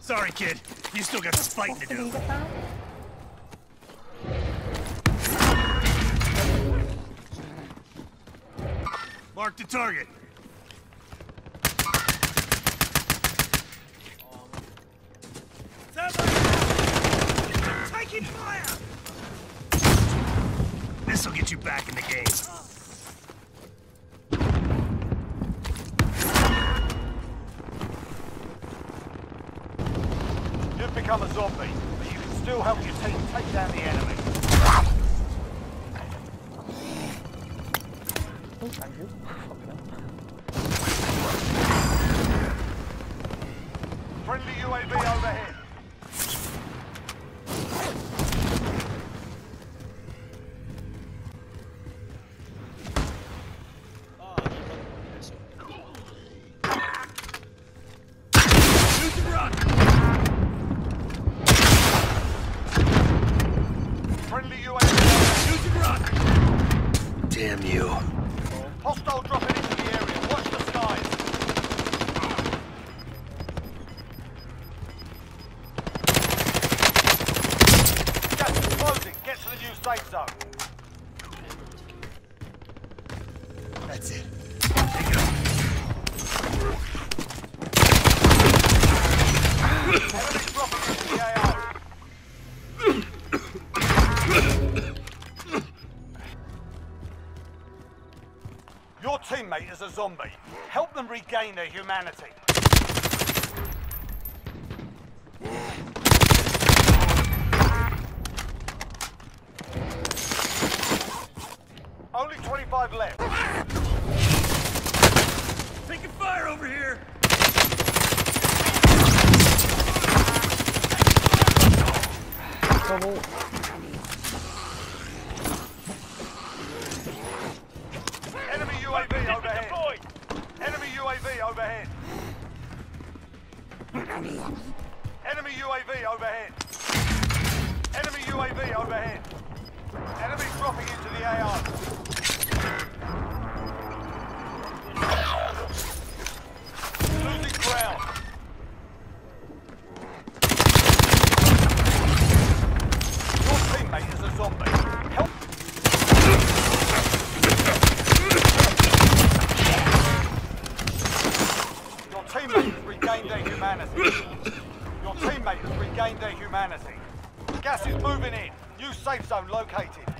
Sorry, kid. You still got some fighting to do. Mark the target. Taking fire! This'll get you back in the game. Become a zombie, but you can still help your team take down the enemy. Oh, thank you. To the new safe zone. That's it. Take it up. Enemy dropping into the AO. Your teammate is a zombie. Help them regain their humanity. 25 left. Taking fire over here! Trouble. Enemy UAV overhead. Enemy UAV overhead. Enemy UAV overhead. Enemy UAV overhead. Enemy dropping into the AO. Regained their humanity. Gas is moving in. New safe zone located.